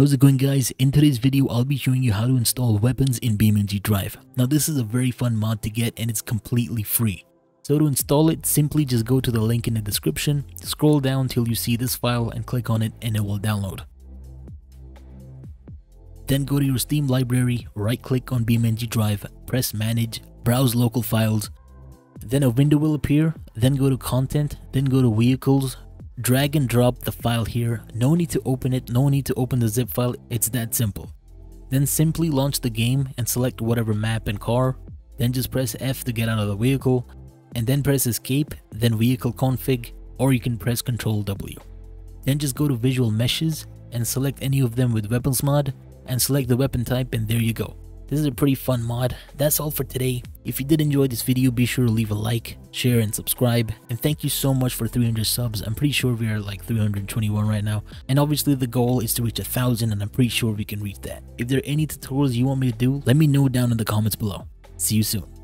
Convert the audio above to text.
How's it going guys? In today's video, I'll be showing you how to install weapons in BeamNG Drive. Now this is a very fun mod to get and it's completely free. So to install it, simply just go to the link in the description, scroll down till you see this file and click on it and it will download. Then go to your Steam library, right click on BeamNG Drive, press manage, browse local files, then a window will appear, then go to content, then go to vehicles, drag and drop the file here, no need to open it, no need to open the zip file, it's that simple. Then simply launch the game and select whatever map and car, then just press F to get out of the vehicle, and then press escape, then vehicle config, or you can press Ctrl W. Then just go to visual meshes and select any of them with weapons mod and select the weapon type and there you go. This is a pretty fun mod. That's all for today. If you did enjoy this video, be sure to leave a like, share, and subscribe. And thank you so much for 300 subs. I'm pretty sure we are like 321 right now. And obviously the goal is to reach a thousand and I'm pretty sure we can reach that. If there are any tutorials you want me to do, let me know down in the comments below. See you soon.